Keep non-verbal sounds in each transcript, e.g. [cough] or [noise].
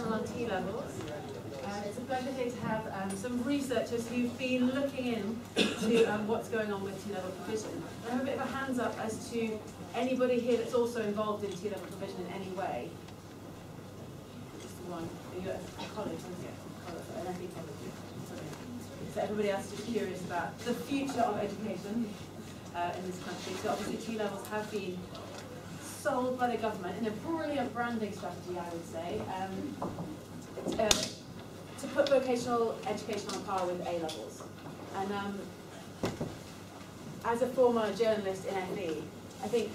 panel on T-levels. Uh, it's a pleasure here to have um, some researchers who've been looking into um, what's going on with T-level provision. I have a bit of a hands up as to anybody here that's also involved in T-level provision in any way. Just one. You're a college? College, an FE college. So everybody else is curious about the future of education uh, in this country. So obviously T-levels have been sold by the government in a brilliant branding strategy, I would say, um, uh, to put vocational education on par with A levels. And um, as a former journalist in FE, I think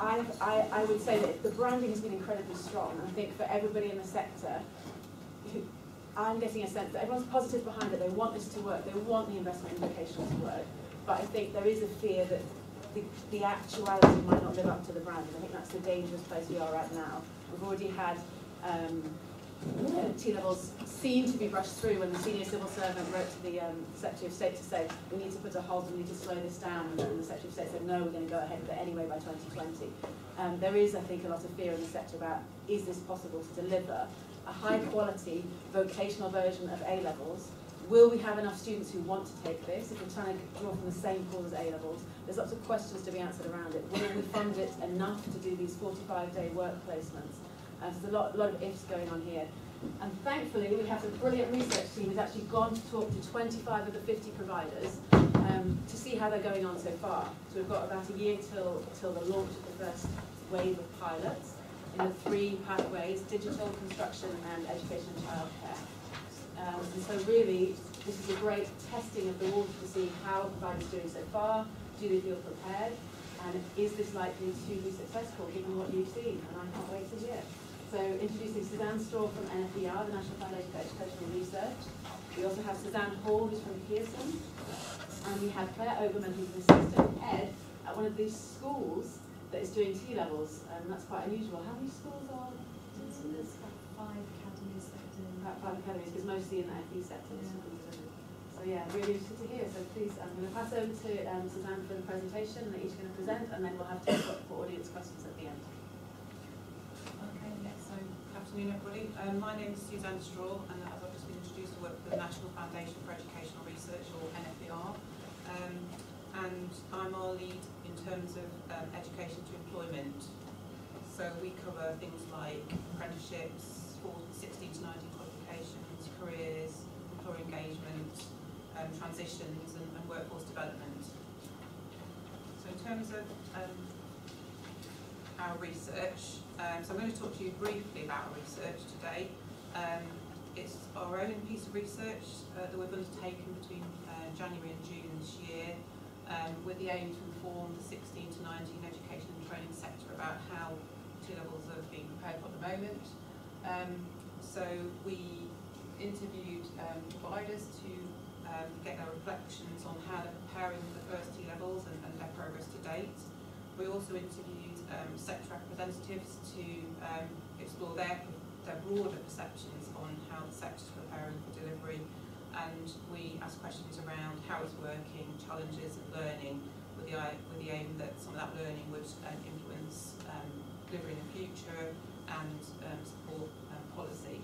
I, I, I would say that the branding has been incredibly strong. I think for everybody in the sector, I'm getting a sense that everyone's positive behind it. They want this to work. They want the investment in vocational to work. But I think there is a fear that the, the actuality might not live up to the brand. I think that's the dangerous place we are right now. We've already had um, T-levels seem to be brushed through when the senior civil servant wrote to the um, Secretary of State to say, we need to put a halt, we need to slow this down, and the Secretary of State said, no, we're going to go ahead it anyway by 2020. Um, there is, I think, a lot of fear in the sector about, is this possible to deliver a high quality vocational version of A-levels Will we have enough students who want to take this? If we're trying to draw from the same pool as A-levels, there's lots of questions to be answered around it. Will we fund it enough to do these 45-day work placements? Uh, there's a lot, lot of ifs going on here. And thankfully, we have a brilliant research team who's actually gone to talk to 25 of the 50 providers um, to see how they're going on so far. So we've got about a year till, till the launch of the first wave of pilots in the three pathways, digital, construction and education and childcare. Um, and so really, this is a great testing of the water to see how providers doing so far, do they feel prepared, and is this likely to be successful given what you've seen, and I can't wait to hear. So introducing Suzanne Straw from NFER, the National Foundation for Educational Research. We also have Suzanne Hall, who's from Pearson, and we have Clare Oberman, who's an assistant head at one of these schools that is doing T-levels, and that's quite unusual. How many schools are? There's five about five academies, because mostly in the FE sector. Yeah. So yeah, really interested to hear. So please, I'm going to pass over to um, Suzanne for the presentation that each going to present, and then we'll have time for audience questions at the end. Okay, yeah, so afternoon everybody. Um, my name is Suzanne Straw, and I've just been introduced, I work for the National Foundation for Educational Research, or NFER. Um, and I'm our lead in terms of um, education to employment. So we cover things like apprenticeships, 16 to 19 careers, employer engagement, um, transitions and, and, workforce development. So in terms of um, our research, um, so I'm going to talk to you briefly about our research today. Um, it's our own piece of research uh, that we've undertaken between uh, January and June this year um, with the aim to inform the 16 to 19 education and training sector about how T-levels are being prepared for the moment. Um, so we interviewed um, providers to um, get their reflections on how they're preparing the first T levels and, and their progress to date. We also interviewed um, sector representatives to um, explore their, their broader perceptions on how the sector is preparing for delivery and we asked questions around how it's working, challenges of learning with the, with the aim that some of that learning would um, influence um, delivery in the future and um, support um, policy.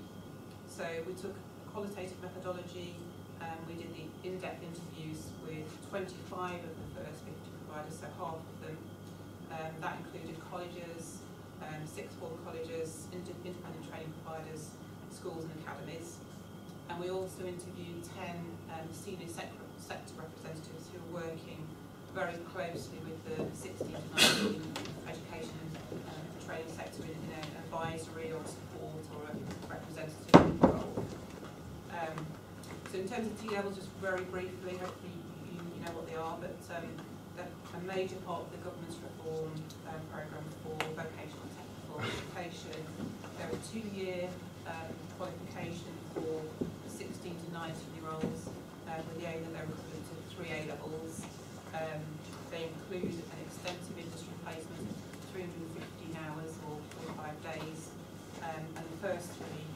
So we took qualitative methodology, and we did the in-depth interviews with 25 of the first 50 providers, so half of them. Um, that included colleges, um, sixth form colleges, independent training providers, schools and academies. And we also interviewed 10 um, senior sector, sector representatives who are working very closely with the 16 to 19 education and um, training sector in, in an advisory or support or a representative um, so in terms of T-levels, just very briefly, hopefully you, you know what they are, but um, a major part of the government's reform um, programme for vocational technical education. There are two-year um, qualification for 16 to 19 year olds uh, with the aim that they're equivalent to three A levels. Um, they include an extensive industry placement of 350 hours or 45 days um, and the first three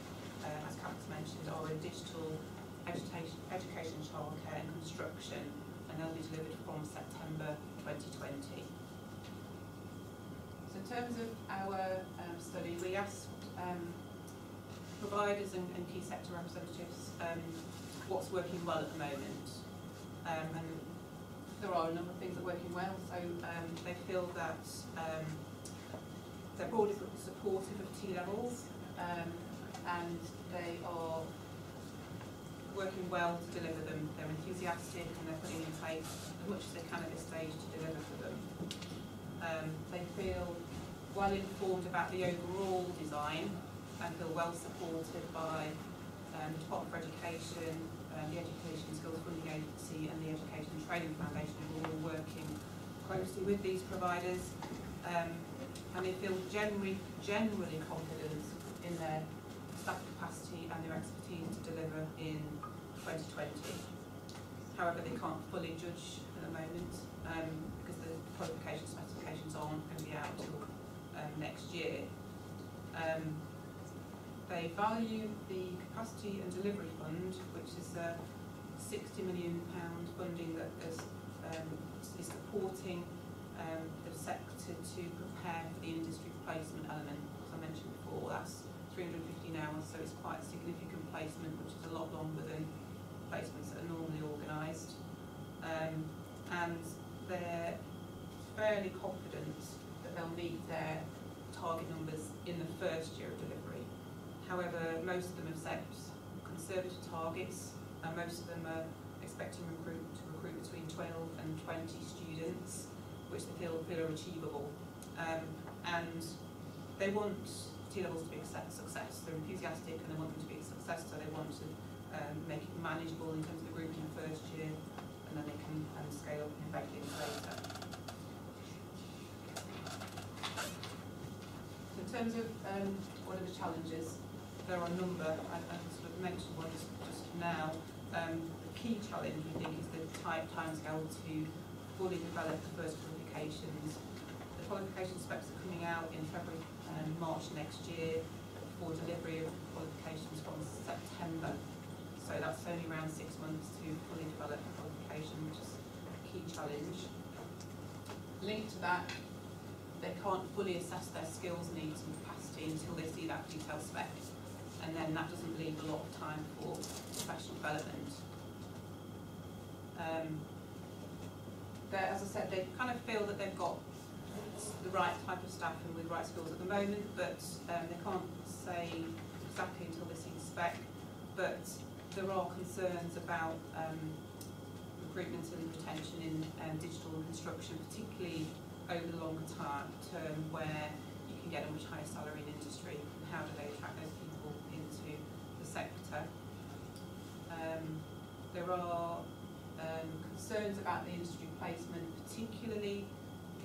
mentioned are in digital education, education, childcare and construction and they'll be delivered from September 2020. So in terms of our um, study, we asked um, providers and, and key sector representatives um, what's working well at the moment. Um, and there are a number of things that are working well. So um, they feel that um, they're broadly supportive of T levels um, and they are working well to deliver them. They're enthusiastic and they're putting in place as much as they can at this stage to deliver for them. Um, they feel well informed about the overall design and feel well supported by um, the Department for Education, um, the Education Skills Funding Agency and the Education and Training Foundation who are all working closely with these providers um, and they feel generally, generally confident in their and their expertise to deliver in 2020. However, they can't fully judge at the moment um, because the qualification specifications aren't going to be out till um, next year. Um, they value the capacity and delivery fund, which is a 60 million pound funding that is, um, is supporting um, the sector to prepare for the industry placement element. As I mentioned before, that's 350 hours, so it's quite a significant placement, which is a lot longer than placements that are normally organised. Um, and they're fairly confident that they'll meet their target numbers in the first year of delivery. However, most of them have set conservative targets, and most of them are expecting recruit, to recruit between 12 and 20 students, which they feel, feel are achievable. Um, and they want T-levels to be a success. They're enthusiastic and they want them to be a success, so they want to um, make it manageable in terms of the group in the first year, and then they can um, scale up effectively later. In terms of um, what are the challenges, there are a number. I, I sort of mentioned one just, just now. Um, the key challenge we think is the tight timescale to fully develop the first qualifications. The qualification specs are coming out in February and March next year for delivery of qualifications from September. So that's only around six months to fully develop the qualification, which is a key challenge. Linked to that, they can't fully assess their skills needs and capacity until they see that detailed spec. And then that doesn't leave a lot of time for professional development. Um, as I said, they kind of feel that they've got the right type of staff and with the right skills at the moment, but um, they can't say exactly until they see the spec. But there are concerns about um, recruitment and retention in um, digital construction, particularly over the longer term where you can get a much higher salary in industry and how do they attract those people into the sector. Um, there are um, concerns about the industry placement, particularly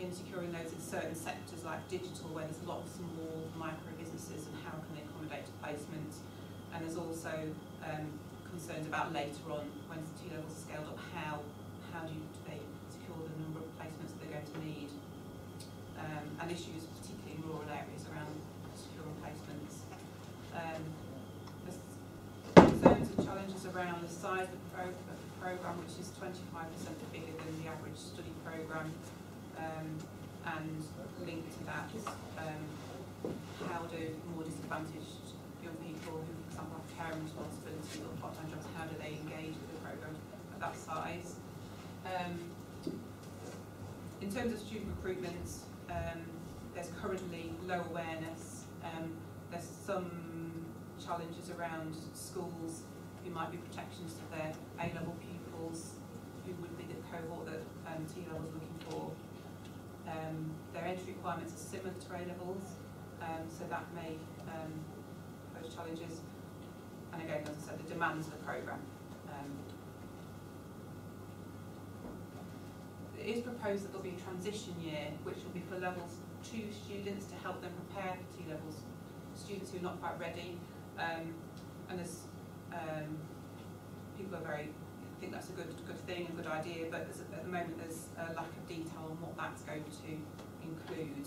in securing those in certain sectors like digital where there's lots lot of small micro businesses and how can they accommodate placement. And there's also um, concerns about later on when the T levels are scaled up, how how do, you, do they secure the number of placements they're going to need um, and issues, particularly in rural areas, around securing placements. Um, there's and challenges around the size of the, pro of the programme, which is 25% bigger than the average study programme, and linked to that, um, how do more disadvantaged young people who, for example, have care responsibilities or part-time jobs, how do they engage with a programme of that size? Um, in terms of student recruitment, um, there's currently low awareness. Um, there's some challenges around schools who might be protections to their A-level pupils, who would be the cohort that um, T-levels looking for. Um, their entry requirements are similar to A-levels, um, so that may um, pose challenges. And again, as I said, the demands of the programme. Um, it is proposed that there'll be a transition year, which will be for levels two students to help them prepare for T levels students who are not quite ready. Um, and there's um, people are very think that's a good good thing, a good idea, but at the moment there's a lack of detail on what that's going to include.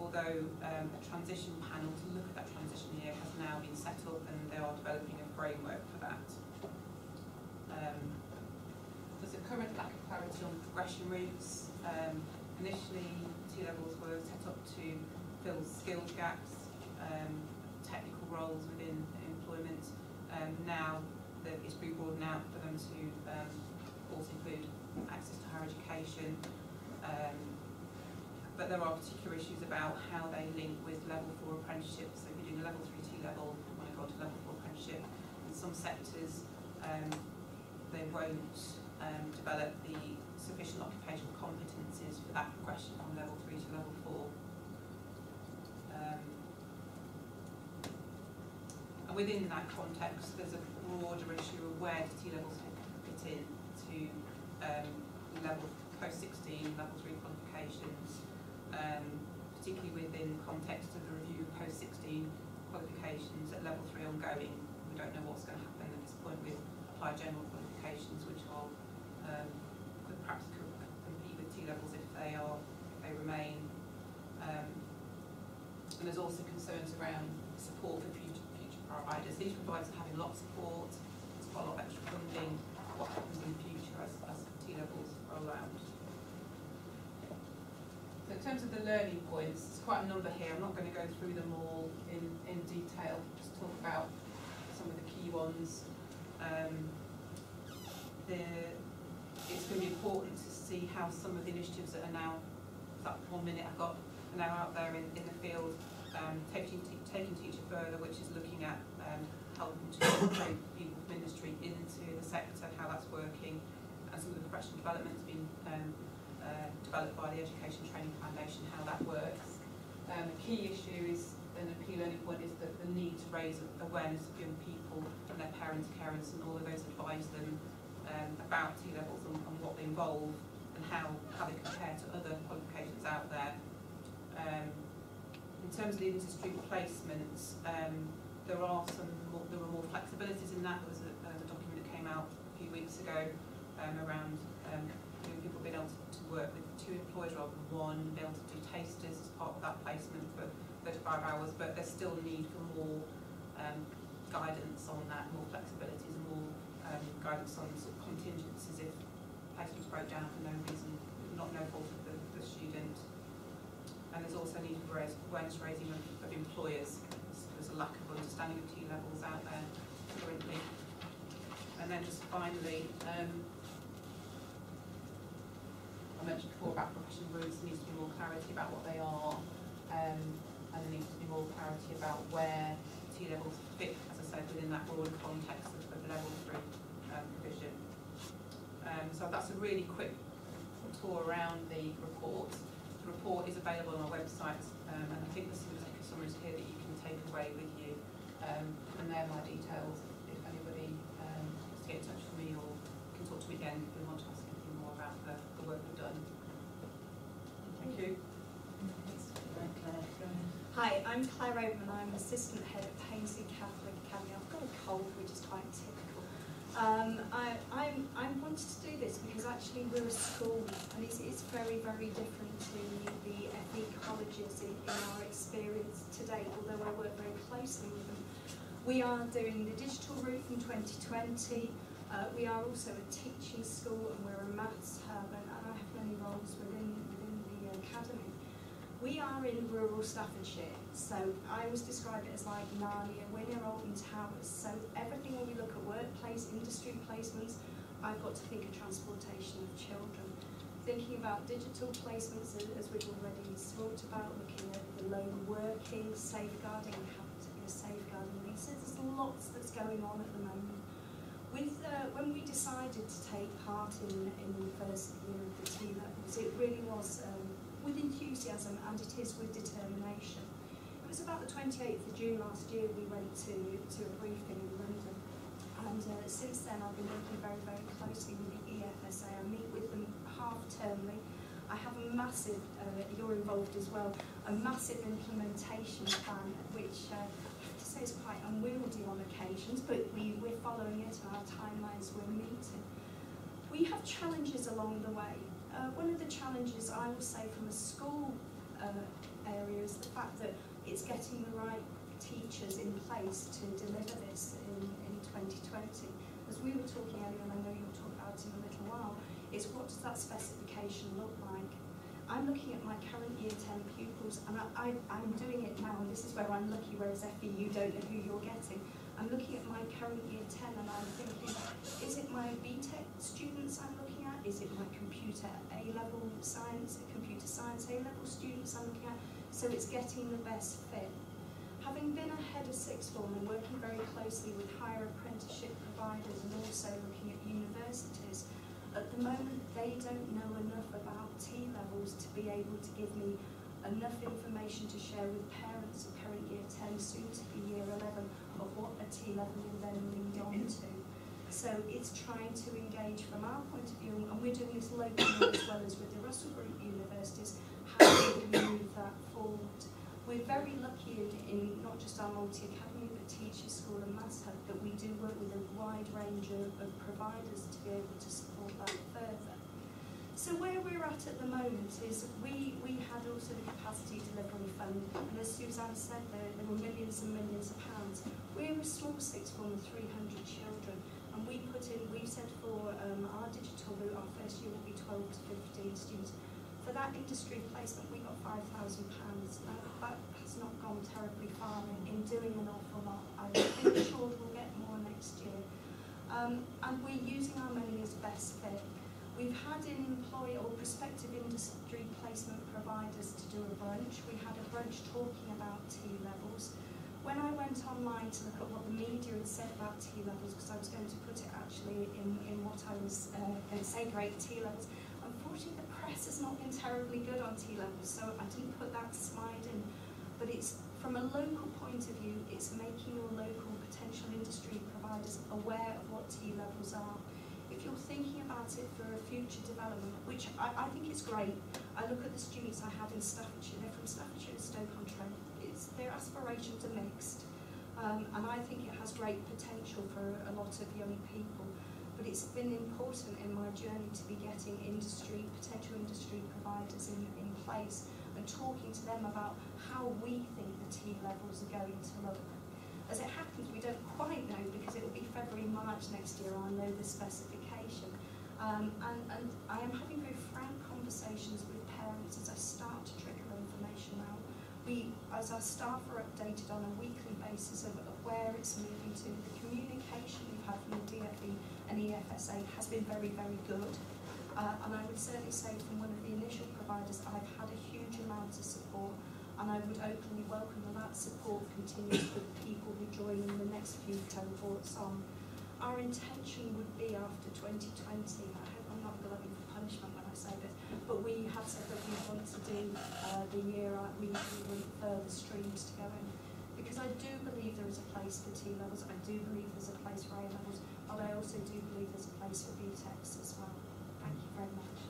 Although um, a transition panel to look at that transition year has now been set up and they are developing a framework for that. Um, there's a current lack of clarity on progression routes. Um, initially, T levels were set up to fill skills gaps, um, technical roles within employment. Um, now that it's been broadened out for them to um, also include access to higher education. Um, but there are particular issues about how they link with level four apprenticeships. So if you're doing a level three T level, you want to go to level four apprenticeship. In some sectors, um, they won't um, develop the sufficient occupational competencies for that progression from level three to level four. Um, and within that context, there's a broader issue of where do T-levels fit in to um, level post-16, level three qualifications, um, particularly within the context of the review of post-16 qualifications at level three ongoing. We don't know what's going to happen at this point with applied general qualifications, which are um, could perhaps compete with T levels if they are if they remain. Um, and there's also concerns around support for future providers. These providers are having a lot of support, there's quite a lot of extra funding. What happens in the future as, as T levels roll out? So in terms of the learning points, there's quite a number here. I'm not going to go through them all in, in detail. Just talk about some of the key ones. Um, the, it's going to be important to see how some of the initiatives that are now, that one minute I've got, are now out there in, in the field, um, taking, taking teacher further, which is looking at um, helping to integrate people from industry into the sector, how that's working, and some of the professional development has been um, uh, developed by the Education Training Foundation, how that works. Um, a key issue is, and a key learning point is that the need to raise awareness of young people and their parents, carers, and all of those advise them um, about T levels and, and what they involve and how, how they compare to other qualifications out there. Um, in terms of the industry placements, um, there are some more, there are more flexibilities in that. There was a, a document that came out a few weeks ago um, around um, people being able to, to work with two employers rather than one, be able to do tasters as part of that placement for 35 hours, but there's still need for more um, guidance on that, more flexibilities and more um, guidance on sort of contingencies if placements break down for no reason, not no fault of the, the student. And there's also need for awareness raising of, of employers. There's, a lack of understanding of T levels out there currently. And then just finally, um, I mentioned before about professional routes, there needs to be more clarity about what they are, um, and there needs to be more clarity about where T levels fit, as I said, within that broader context of, of level three um, provision. Um, so that's a really quick tour around the report. The report is available on our website, um, and I think there's some executive summaries here that you can take away with you. Um, and there are my details if anybody um, wants to get in touch with me or can talk to me again if they want to ask anything more about the, the work we've done. Thank you. Hi, I'm Clare Oberman. I'm assistant head at Painsley Catholic Academy. I've got a cold, which is quite. Um, I, I'm, I wanted to do this because actually we're a school and it's, it's very, very different to the FE colleges in, in our experience today, although I work very closely with them. We are doing the digital route from 2020. Uh, we are also a teaching school and we're a maths hub and, and I have many roles within. We are in rural Staffordshire, so I always describe it as like Narnia. We're near Alton Towers, so everything when we look at workplace, industry placements, I've got to think of transportation of children. Thinking about digital placements, as we've already talked about, looking at the lone working, safeguarding, and safeguarding leases. There's lots that's going on at the moment. With uh, when we decided to take part in, in the first year of the T levels, it really was um, with enthusiasm and it is with determination. It was about the 28th of June last year we went to, to a briefing in London and uh, since then I've been working very, very closely with the EFSA. I meet with them half-termly. I have a massive, uh, you're involved as well, a massive implementation plan which uh, I have to say is quite unwieldy on occasions but we, we're following it and our timelines we're meeting. We have challenges along the way uh, one of the challenges I would say from a school uh, area is the fact that it's getting the right teachers in place to deliver this in, in 2020. As we were talking earlier, and I know you'll talk about it in a little while, is what does that specification look like? I'm looking at my current year 10 pupils, and I, I, I'm doing it now, and this is where I'm lucky, whereas FE, you don't know who you're getting. I'm looking at my current year 10 and I'm thinking, is it my BTEC students I'm looking at? Is it my computer A-level science, computer science A-level students I'm looking at? So it's getting the best fit. Having been a head of sixth form and working very closely with higher apprenticeship providers and also looking at universities, at the moment they don't know enough about T levels to be able to give me enough information to share with parents of current year 10, soon to be year 11, of what a T level will then lead on to. So it's trying to engage from our point of view, and we're doing this locally as well as with the Russell Group universities, how do we move that forward? We're very lucky in, in not just our multi-academy, but Teachers School and Maths Hub, that we do work with a wide range of, of providers to be able to support that further. So where we're at at the moment is we, we had also the capacity delivery fund, and as Suzanne said, there, there were millions and millions of pounds. We're a small with 300 children, and we put in, we said for um, our digital route, our first year will be 12 to 15 students. For that industry placement, we got £5,000. That, that has not gone terribly far in, in doing an awful lot. I'm sure we'll get more next year. Um, and we're using our money as best fit. We've had an employee or prospective industry placement providers to do a brunch. We had a brunch talking about T levels. When I went online to look at what the media had said about T levels, because I was going to put it actually in, in what I was uh, going to say, great T levels, unfortunately the press has not been terribly good on T levels, so I didn't put that slide in. But it's from a local point of view, it's making your local potential industry providers aware of what T levels are if you're thinking about it for a future development, which I, I think is great, I look at the students I have in Staffordshire, they're from Staffordshire and Stoke-on-Trent, their aspirations are mixed, um, and I think it has great potential for a lot of young people. But it's been important in my journey to be getting industry, potential industry providers in, in place and talking to them about how we think the T levels are going to look. As it happens, we don't quite know because it will be February, March next year, I'll know the specification. Um, and, and I am having very frank conversations with parents as I start to. We, as our staff are updated on a weekly basis of, of where it's moving to, the communication we've had from the DFE and EFSA has been very, very good. Uh, and I would certainly say from one of the initial providers, I've had a huge amount of support and I would openly welcome that that support continues for the people who join in the next few cohorts on. Our intention would be after 2020, but we have said that we want to do uh, the year, we, we want further streams to go in. Because I do believe there is a place for T levels, I do believe there's a place for A levels, but I also do believe there's a place for BTECs as well. Thank you very much.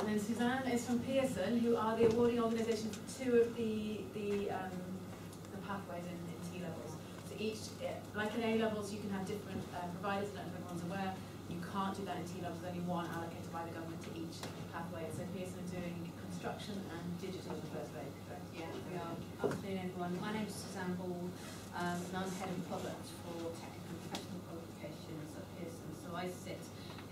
And then Suzanne is from Pearson, who are the awarding organisation for two of the the, um, the pathways in, in T levels. So each, eh, like in A levels, you can have different uh, providers, and everyone's aware. You can't do that in T levels. There's only one allocated by the government to each pathway. So Pearson are doing construction and digital as the first. Correct? Yeah, we are. Afternoon, everyone. My name is Suzanne Hall, um, and I'm head of product for technical and professional qualifications at Pearson. So I sit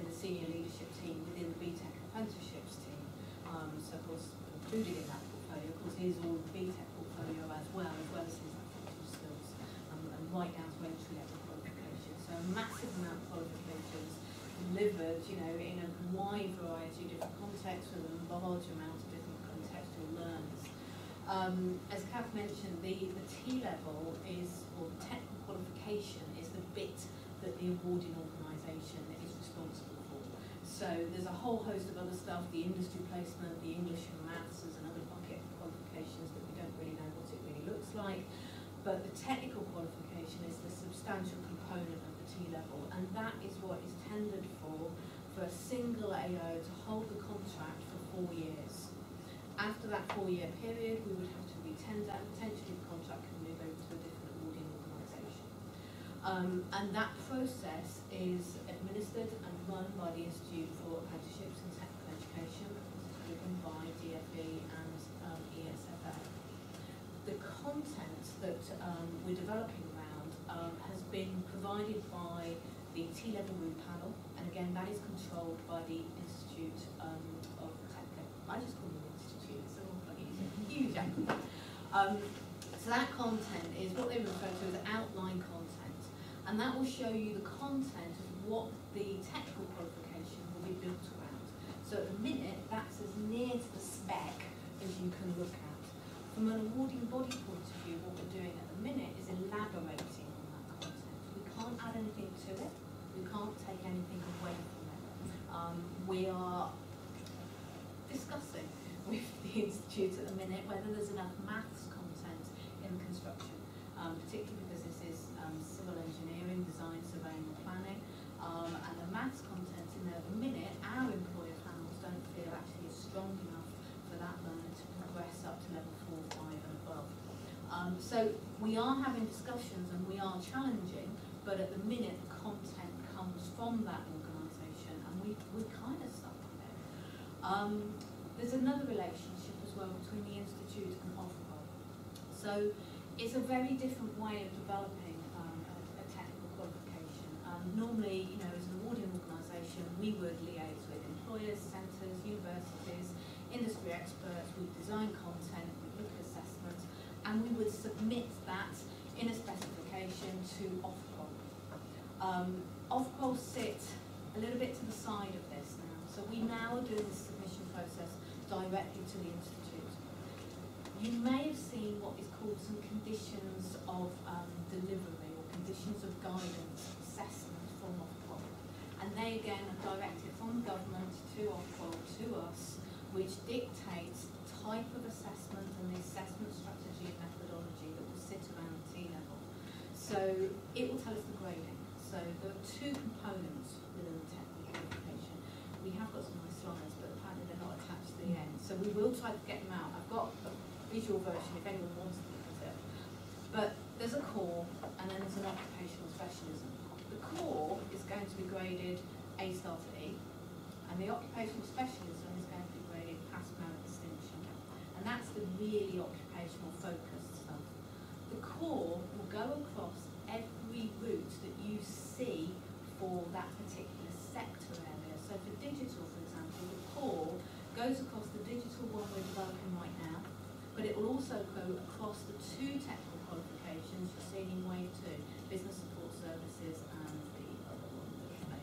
in the senior leadership team within the BTEC apprenticeships team. Um, so of course, included in that portfolio, of course, is all the BTEC portfolio as well, as well as like skills um, and right down to entry level a massive amount of qualifications delivered, you know, in a wide variety of different contexts with a large amount of different contextual learners. Um, as Cath mentioned, the, the T level is, or technical qualification, is the bit that the awarding organisation is responsible for. So there's a whole host of other stuff, the industry placement, the English and maths, there's another bucket of qualifications that we don't really know what it really looks like. But the technical qualification is the substantial component of level, and that is what is tendered for for a single AO to hold the contract for four years. After that four-year period, we would have to retender, and potentially the contract can move over to a different awarding organisation. Um, and that process is administered and run by the Institute for Apprenticeships and Technical Education, driven by DFE and um, ESFA. The content that um, we're developing um, has been provided by the T-level route panel, and again, that is controlled by the Institute um, of I just call it Institute, it's a huge. Um, so that content is what they refer to as outline content, and that will show you the content of what the technical qualification will be built around. So at the minute, that's as near to the spec as you can look at. From an awarding body point of view, what we're doing at the minute is elaborating on that content. We can't add anything to it, we can't take anything away from it. Um, we are discussing with the Institute at the minute whether there's enough maths content in construction, um, particularly because this is um, civil engineering, design, surveying and planning. Um, and the maths content in there at the minute, our employer panels don't feel actually is strong enough for that learner to progress up to level four, five and above. Um, so we are having discussions and we are challenging, but at the minute the content comes from that organisation and we, we kind of stuck with it. Um, there's another relationship as well between the Institute and Ofqual. So it's a very different way of developing um, a, a technical qualification. Um, normally, you know, as an awarding organisation, we would liaise with employers, centres, universities, industry experts, we'd design content, we'd look at assessments, and we would submit that in a specification to Ofqual. Um, Ofqual sit a little bit to the side of this now, so we now doing this submission process directly to the Institute. You may have seen what is called some conditions of um, delivery or conditions of guidance assessment from Ofqual. And they again are directed from government to Ofqual to us, which dictates the type of assessment and the assessment strategy and methodology that will sit around the T level. So it will tell us the grading. So there are two components within the technical education. We have got some nice slides, but apparently they're not attached to the end. So we will try to get them out. I've got a visual version if anyone wants to look at it. But there's a core and then there's an occupational specialism. The core is going to be graded A star to E, and the occupational specialism is going to be graded pass merit distinction. And that's the really occupational focused stuff. The core will go across every route see for that particular sector area. So for digital, for example, the core goes across the digital one we're developing right now, but it will also go across the two technical qualifications you're seeing in wave two, business support services and the other one that I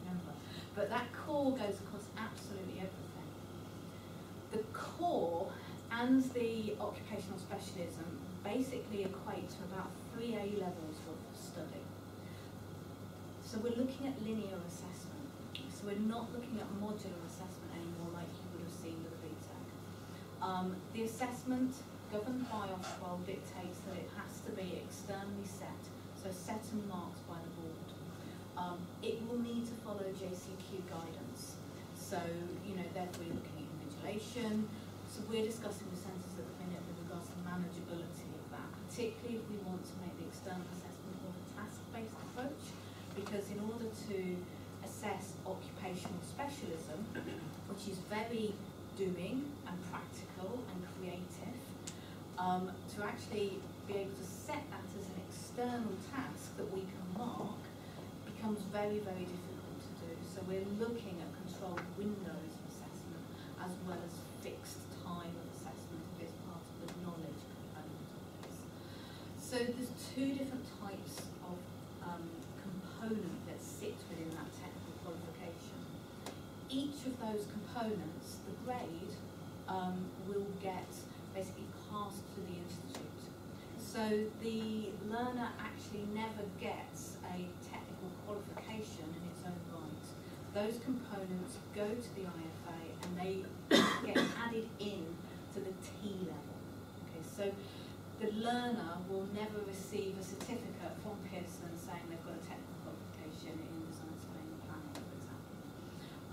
remember. But that core goes across absolutely everything. The core and the occupational specialism basically equate to about three A levels. So we're looking at linear assessment. So we're not looking at modular assessment anymore like you would have seen with BTEC. Um, the assessment governed by Ofqual dictates that it has to be externally set, so set and marked by the board. Um, it will need to follow JCQ guidance. So, you know, therefore we're looking at invigilation. So we're discussing with centres at the minute with regards to manageability of that, particularly if we want to make the external assessment more task-based approach, because in order to assess occupational specialism, [coughs] which is very doing and practical and creative, um, to actually be able to set that as an external task that we can mark becomes very, very difficult to do. So we're looking at controlled windows of assessment as well as fixed time of assessment if it's part of the knowledge component of this. So there's two different types of um, component that sit within that technical qualification. Each of those components, the grade, um, will get basically passed to the institute. So the learner actually never gets a technical qualification in its own right. Those components go to the IFA and they get added in to the T level. Okay, so the learner will never receive a certificate from Pearson saying they've got a technical qualification in design surveying and planning, for example.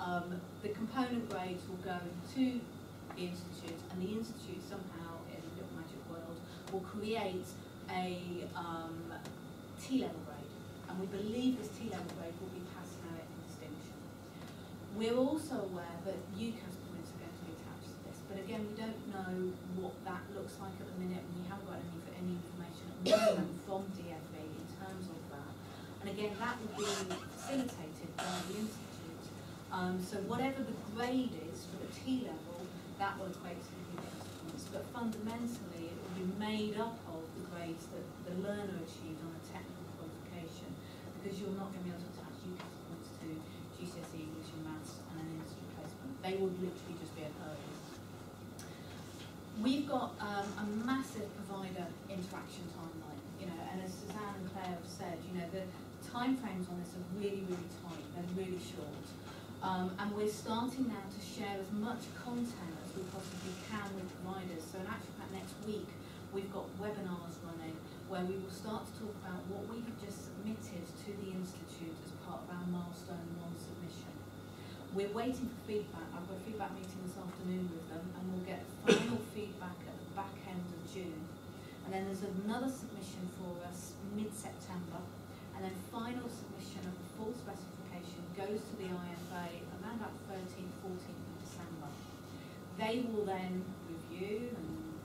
Um, the component grades will go to the institute and the institute somehow in the Little Magic World will create a um, T-level grade. And we believe this T-level grade will be pass merit and distinction. We're also aware that UCAS points are going to be attached to this but again we don't know what that looks like at the minute and we haven't got any, any information at the moment from DFE in terms of that. And again that will be facilitated by the institute Um, so whatever the grade is for the T level, that will equate to the extra points. But fundamentally, it will be made up of the grades that the learner achieved on a technical qualification, because you're not going to be able to attach UCAS points to GCSE English and Maths and an industry placement. They would literally just be a hurdle. We've got um, a massive provider interaction timeline, you know, and as Suzanne and Clare have said, you know, the timeframes on this are really, really tight, they're really short. Um, and we're starting now to share as much content as we possibly can with providers. So in actual fact, next week, we've got webinars running where we will start to talk about what we have just submitted to the Institute as part of our milestone one submission. We're waiting for feedback. I've got a feedback meeting this afternoon with them and we'll get final [coughs] feedback at the back end of June. And then there's another submission for us mid-September and then final submission of the full specification goes to the IFA around about 13th, 14th of December. They will then review and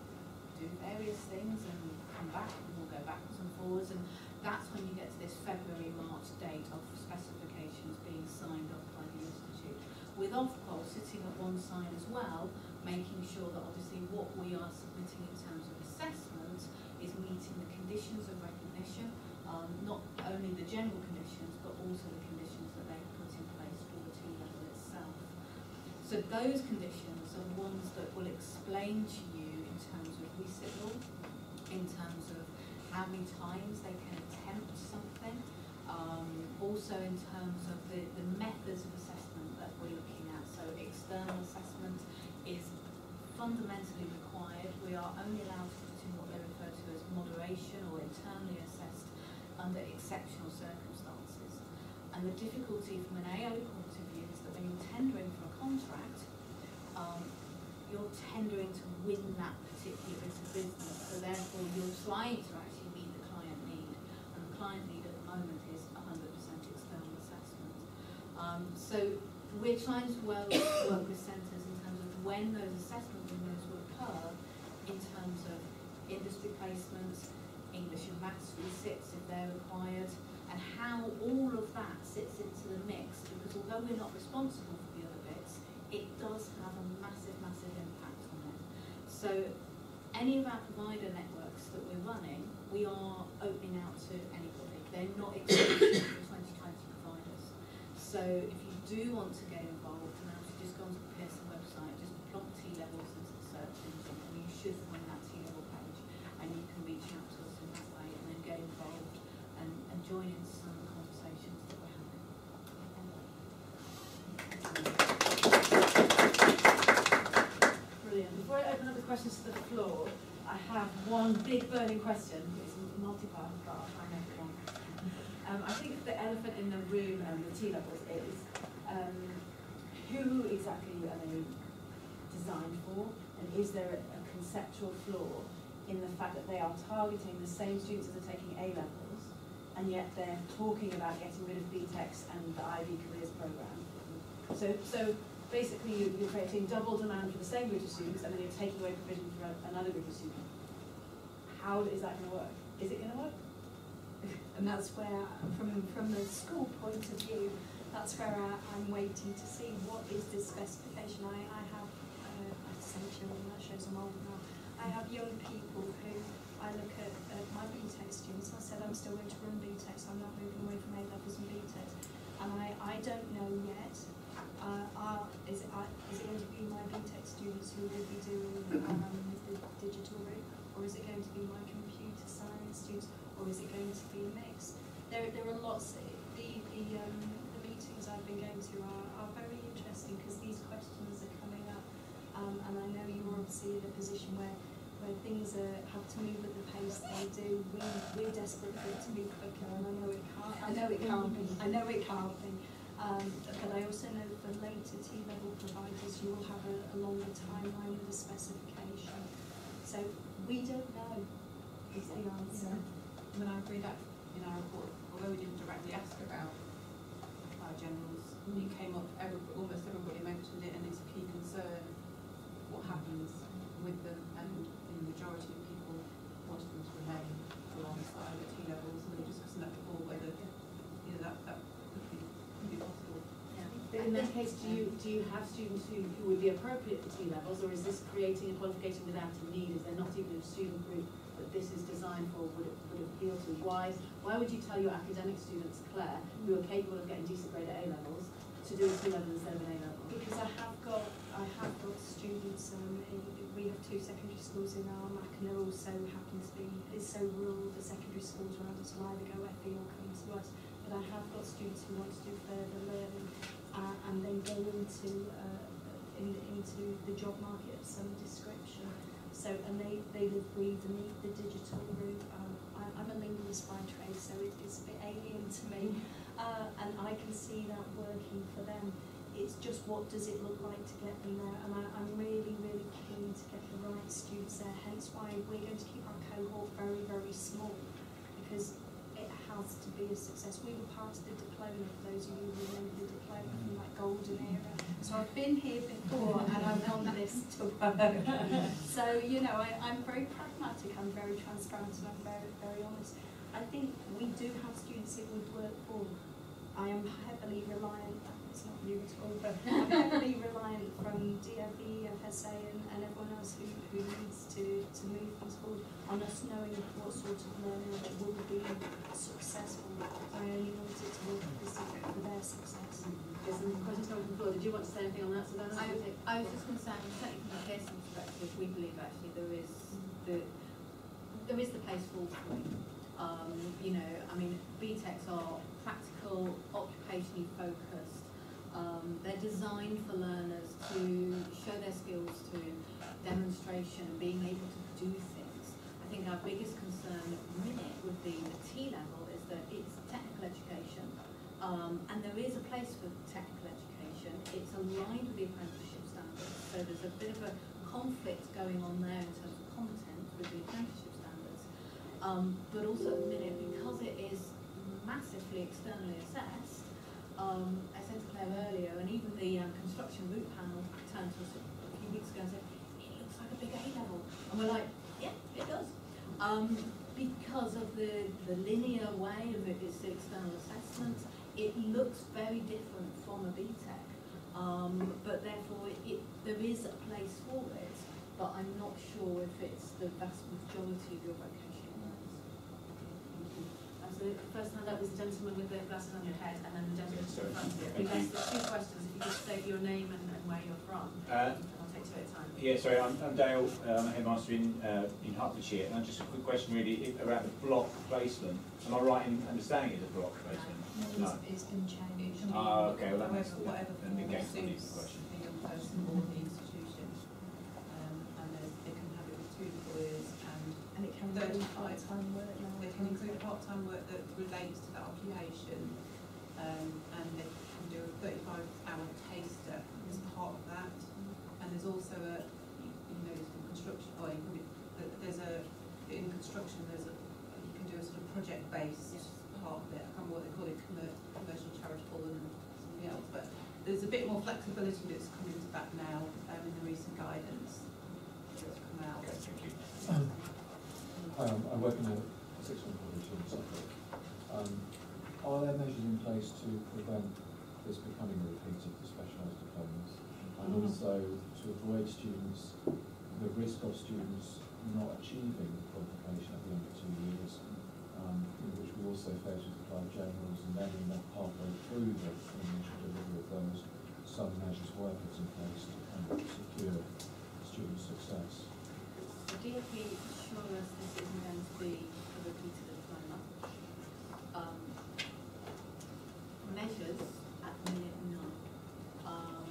do various things and come back and we'll go backwards and forwards and that's when you get to this February, March date of specifications being signed off by the Institute. With Ofqual sitting at one side as well, making sure that obviously what we are submitting in terms of assessment is meeting the conditions of recognition, um, not only the general conditions, but also the conditions that they put in place for the T level itself. So those conditions are ones that will explain to you in terms of resit law, in terms of how many times they can attempt something, um, also in terms of the, the methods of assessment that we're looking at. So external assessment is fundamentally required. We are only allowed to put in what they refer to as moderation or internally assessed under exceptional circumstances. And the difficulty from an AO point of view is that when you're tendering for contract, um, you're tendering to win that particular bit of business. So therefore, you're trying to actually meet the client need. And the client need at the moment is 100% external assessment. Um, so we're trying to work, work with centres in terms of when those assessment windows will occur in terms of industry placements, English and maths resits if they're required, and how all of that sits into the mix, because although we're not responsible for the other bits, it does have a massive, massive impact on it. So any of our provider networks that we're running, we are opening out to anybody. They're not exclusive to 2020 providers. So if you do want to get involved, and actually just go onto the Pearson website, just plonk T levels into the search engine, and you should find that T level page, and you can reach out to us in that way, and then get involved and, and join in some of the conversations that we're having. Brilliant. Before I open up the questions to the floor, I have one big burning question. It's multi-part, and make it one. Um, I think the elephant in the room and the T levels is um, who exactly are they designed for, and is there a, a conceptual flaw in the fact that they are targeting the same students that are taking A levels, and yet they're talking about getting rid of BTECs and the IB careers program. So, so basically you, you're creating double demand for the same group of students, and then you're taking away provision for another group of students. How is that going to work? Is it going to work? [laughs] And that's where, from, from the school point of view, that's where I, I'm waiting to see what is the specification. I, I have, uh, I sent and that shows I'm now. I have young people who, I look at, at my BTEC students, I said I'm still going to run BTECs, I'm not moving away from A levels and BTECs. And I, I don't know yet, uh, are, is it, is it going to be my BTEC students who will be doing, um, the digital route? Or is it going to be my computer science students, or is it going to be a mix? There, there are lots, the, the, um, the meetings I've been going to are, are very interesting because these questions are coming up. Um, and I know you're obviously in a position where, where things are, have to move at the pace they do. We, we're desperate for it to move quicker and I know it can't, I know it can't be, I know it can't be. Um, but I also know for later T-level providers, you will have a, a longer timeline with a specification. So we don't know is the answer. Mean, I read that in our report, although we didn't directly ask about our generals, it came up, every, almost everybody mentioned it, and it's a key concern, what happens with them, and the majority of people wanted them to remain alongside at T levels, and we were discussing that before, whether, you know, that, that could be, could be possible. But in the that case, do you, do you have students who, who would be appropriate for T levels, or is this creating a qualification without a need? Is there not even a student group that this is designed for, would it, would it appeal to? Why, why would you tell your academic students, Clare, who are capable of getting decent grade at A levels, to do a T level instead of an A level? Because I have got, I have got students, um, we have two secondary schools in Armagh and they're also happen to be, it's so rural, the secondary schools around us will either go FE or come to us. But I have got students who want to do further learning uh, and then go into, uh, in, into the job market of some description. So, and they, they would breathe and the, the digital route. Um, I, I'm a linguist by trade, so it, it's a bit alien to me. Uh, and I can see that working for them. It's just what does it look like to get them there? And I, I'm really, really keen to get the right students there. Hence why we're going to keep our cohort very, very small because has to be a success. We were part of the diploma, for those of you who remember the diploma from that golden era. So I've been here before and I want this to work. [laughs] so, you know, I, I'm very pragmatic, I'm very transparent and I'm very, very honest. I think we do have students it would work for. I am heavily reliant, it's not new at all, but [laughs] I'm heavily reliant from DFE, FSA and, and everyone else who, who needs to, to move things forward on us knowing what sort of learning that will be successful. I only want it to work specific for their success. There's some questions coming from the floor. Did you want to say anything on that, Suzanne? I, I was just going to say, I certainly from a personal perspective, we believe actually there is the, there is the place for all three. Um, you know, I mean, BTECs are practical, occupationally focused. Um, they're designed for learners to show their skills to demonstration, being able to do things. I think our biggest concern at the minute would be the T level is that it's technical education. Um, and there is a place for technical education. It's aligned with the apprenticeship standards. So there's a bit of a conflict going on there in terms of content with the apprenticeship standards. Um, but also at the minute, because it is massively externally assessed, um, I said to Clare earlier, and even the um, construction route panel turned to us a few weeks ago and said, it looks like a big A level. And we're like, yeah, it does. Um, because of the, the linear way of it, it's the external assessment, it looks very different from a BTEC. Um, but therefore, it, it, there is a place for it, but I'm not sure if it's the vast majority of your. Um, so the first hand up was the gentleman with the glasses on your head, and then the gentleman Sorry. in front of you. Thank There's you. there's two questions, if you could state your name and, and where you're from, Uh, and I'll take two at a time. Yeah, sorry, I'm, I'm Dale, um, headmaster in, uh, in Hertfordshire, and just a quick question really i- around the block placement. Am I right in understanding it's a block placement? No. it's been changed. Ah, okay, well that makes, Whatever, whatever then the form for the suits question. the young person or the institution. Um, and there's, they can have it with two employers and And it can Thirty be five. part-time work now. They can include part-time work that relates to that occupation. Um, and they can do a thirty-five hour taster as part of that. And there's also a, you you know, in construction, or you can be, there's a, in construction, there's a, you can do a sort of project-based Yes. part of it, I can't remember what they call it, commercial charitable and something else, but there's a bit more flexibility that's come into that now, um, in the recent guidance that's come out. Okay, thank you. Hi, I'm, I work in a six-month college in Suffolk. Um, are there measures in place to prevent this becoming a repeat of the specialised diplomas? And Mhm. also to avoid students, the risk of students not achieving qualification at the end of two years, um, in which we also face with the Clive J rules, and then in that halfway through the initial delivery of those, some measures were put in place to kind of secure student success. The DFE assure us this isn't going to be a repeated diploma. Um, measures at the minute, no. Um,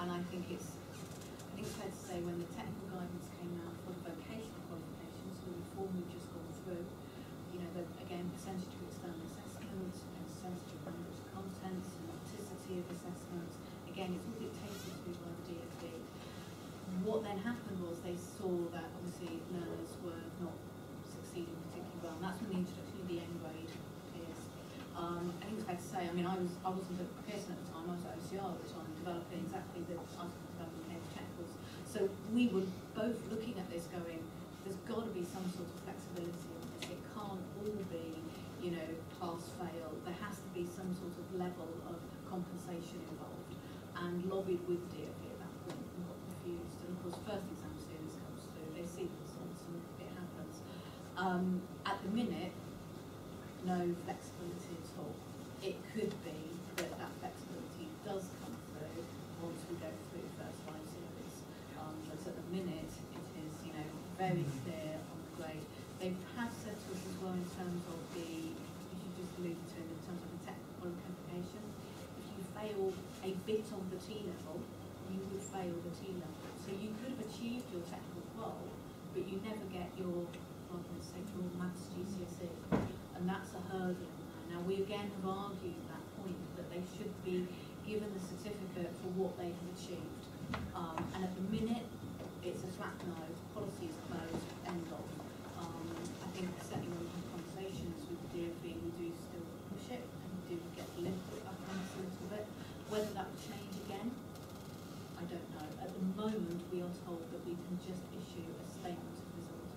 and I think it's, I think it's fair to say when the technical guidance came out for the vocational qualifications, the reform we've just gone through, you know, the, again, percentage of external assessment, percentage of language content, synopticity of assessments, again, it's all dictated to by the DFE what then happened was they saw that obviously learners were not succeeding particularly well, and that's when the introduction of the N grade appears. Um, I think it's fair to say, I mean, I was, I wasn't at the time, I was at OCR at the time, developing exactly the article development case technicals. So we were both looking at this going, there's got to be some sort of flexibility in this, it can't all be, you know, pass, fail, there has to be some sort of level of compensation involved. And lobbied with DFE at that point and got confused. And of course, first exam series comes through, they see the results and it happens. Um, at the minute, no flexibility at all. It could be that that flexibility does come through once we go through first five series. Um, but at the minute, it is, you know, very clear on the grade. They have said to us as well in terms of the, if you just alluded to in terms of the technical qualification, if you fail a bit on the T level, you would fail the T level. So you could have achieved your technical goal, but you never get your, well, let's say, your maths GCSE. And that's a hurdle. Now, we again have argued that point, that they should be given the certificate for what they have achieved. Um, and at the minute, it's a flat no, policy is closed, end of. Um, I think certainly when we have conversations with the DFE, we do still push it and do get the input up on a little bit. Whether that will change again, I don't know. At the moment, we are told that we can just issue a statement of result.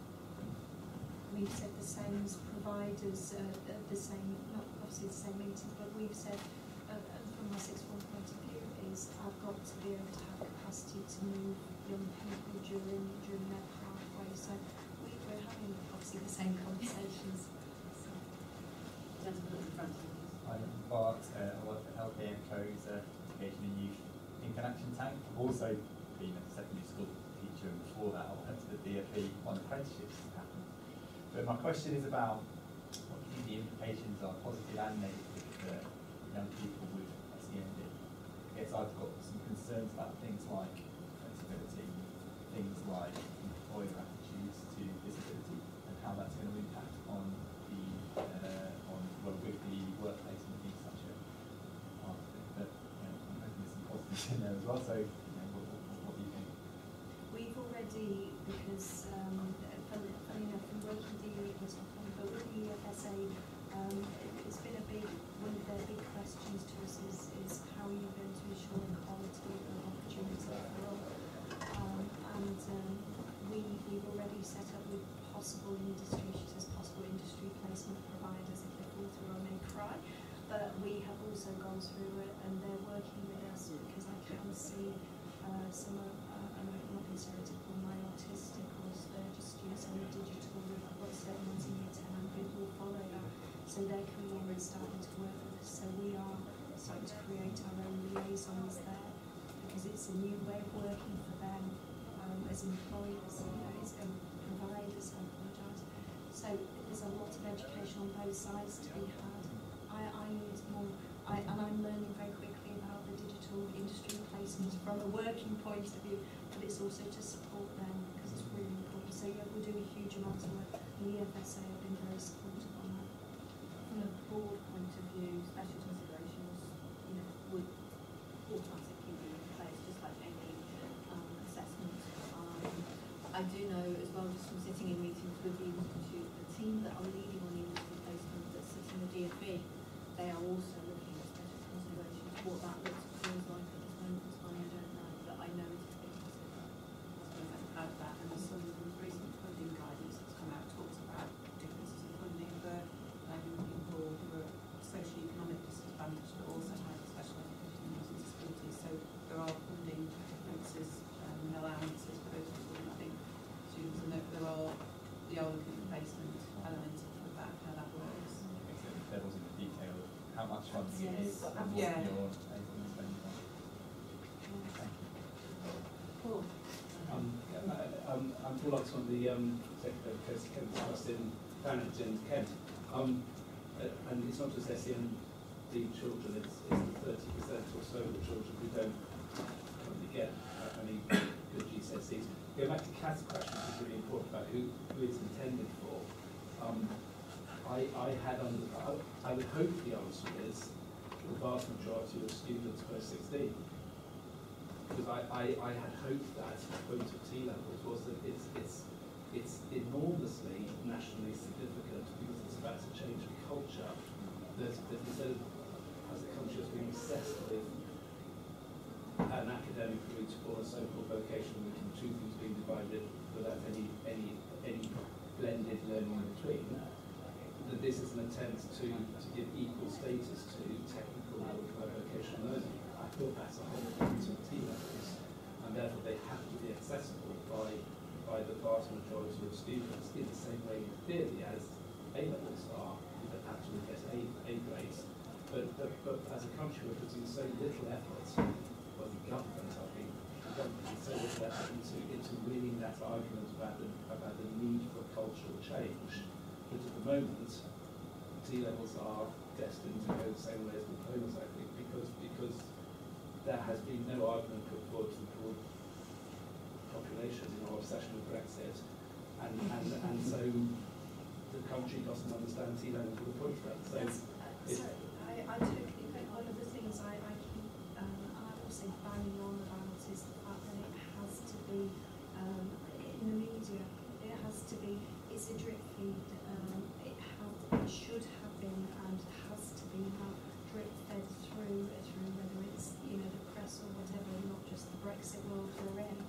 We've said the same as providers, uh, uh, the same, not obviously the same meeting, but we've said, uh, uh, from my six form point of view, is I've got to be able to have capacity to move young people during, during their pathway. So we, we're having obviously the same conversations. I'm Bart, uh, I work for LKMco's uh, Education and Youth in Connection Tank. I've also been a secondary school teacher and before that I went to the DFE on apprenticeships. But my question is about what do you think the implications are, positive and negative, for young people with SEND? I guess I've got some concerns about things like flexibility, things like employer attitudes to disability and how that's going to impact on the, uh, on, well, with the workplace and being such a of it. But, you know, I'm hoping there's some positives in there as well, so, you know, what, what, what do you think? We've already, because, um, funny, funny enough, from working the, was not funny, but with the EFSA, um, it, it's been a big, one of their big questions to us is, is how are you going to ensure equality of opportunity for all? Um, and, um, we, we've already set up with possible industry, she says possible industry placement providers if they fall through or may cry. But we have also gone through it and they're working with us because I can see uh, some of, uh, I'm not necessarily to call my autistic or Sturgis students on the digital, we've got certain ones in year 10 and we will follow that. So they're coming in and starting to work with us. So we are starting to create our there because it's a new way of working for them um, as employers, you know, it's um, providers, I apologise. So there's a lot of education on both sides to be had. I, I need more, I, and I'm learning very quickly about the digital industry placements from a working point of view, but it's also to support them because it's really important. So yeah, we're doing a huge amount of work. The EFSA have been very supportive on that. From a board point of view, special 5천 Paul? Um, I'm Paul Oxon, the um, Executive Coast Kent Trust in in Kent. Um, uh, and it's not just SEND children, it's, it's the thirty percent or so of the children who don't currently get uh, any good GCSEs. Going back to Cath's question, which is really important about who, who it's intended for. Um, I, I had under, I, I would hope the answer is the vast majority of students post sixteen. Because I, I, I had hoped that the point of T levels was that it's, it's, it's enormously nationally significant because it's about to change a culture that, that instead of, as a country, has been obsessed with an academic route or a so-called vocation route and two things being divided without any, any, any blended learning in between, that this is an attempt to, to give equal status to technical and vocational learning. I thought that's a whole point of T levels, and therefore they have to be accessible by, by the vast majority of students in the same way in theory as A levels are, that actually get A, A grades. But, but, but as a country, we're putting so little effort, well, the government, I think, the government is so little effort into, into winning that argument about the, about the need for cultural change that at the moment, T levels are destined to go the same way as diplomas, I think, because, because there has been no argument put forward to the broad population in our obsession with Brexit. And, and, and so the country doesn't understand T levels with the point for that. So uh, if- so I, I think one of the things I, I keep, um, I also banging on about is the fact that it has to be, um, in the media, it has to be, it's a drip feed, um, it has, it should have been and has to be now drip fed through, through whether it's, you know, the press or whatever, not just the Brexit world we're in.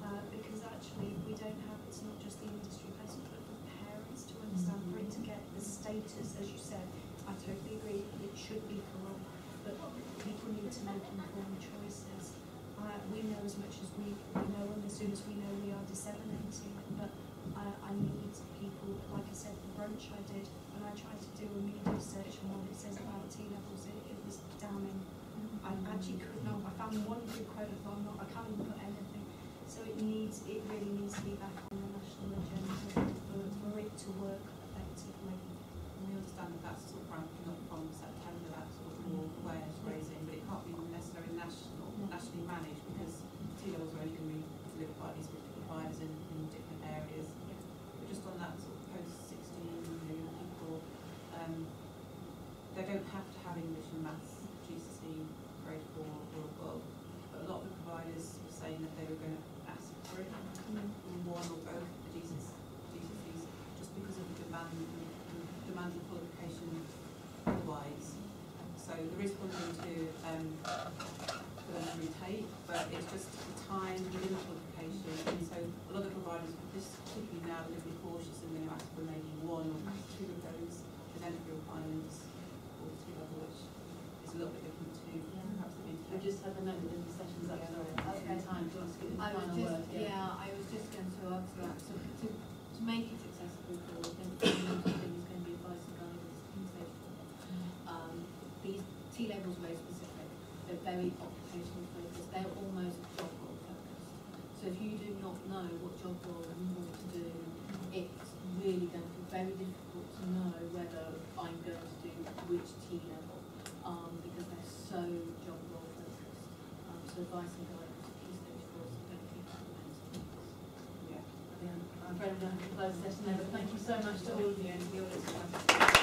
Uh, because actually we don't have, it's not just the industry person, but the parents to understand, for it to get the status, as you said, I totally agree, it should be for all, but people need to make informed choices. Uh, we know as much as we, we know, and as soon as we know, we are disseminating it, but I, I need people, like I said, the brunch I did, when I tried to do a media search on what it says about T levels, it, it was damning. I actually could not, I found one I thought, I'm not, I can't even put anything. So it needs, it really needs to be back on the national agenda for, for it to work effectively. And we understand that that's sort of ramping up from September, that sort of more awareness raising, but it can't be necessarily national, nationally managed because T levels are only going to be delivered by these different providers in, in different areas. But just on that sort of post sixteen million people, um, they don't have to have English and maths GCSE grade four or above. Lot of the providers were saying that they were going to ask for it in one or both of the GCSEs just because of the demand, the demand of qualification otherwise. So there is funding to, um, for them to retake, but it's just the time within the qualification. And so a lot of providers, this particularly now, they're going to be cautious and going to ask for maybe one or two of those as entry requirements or two level, which is a little bit different to perhaps the I just note within the sessions up, sorry, that's Okay. your time, you to give the I was final just, word? yeah, I was just going to ask that, to, to, to make it accessible for all, the main thing is going to be advice and guidance in. Um, these T levels are very specific, they're very occupational focused, they're almost job role focused. So if you do not know what job role you want to do, it's really going to be very difficult to know whether I'm going to do which T level, um, because they're so job role focused. Um, so advice and guidance, key stage four is going to be fundamental. Yeah. I'm afraid I'm going to have to close the session there, but thank you so much to all of you and for your listening.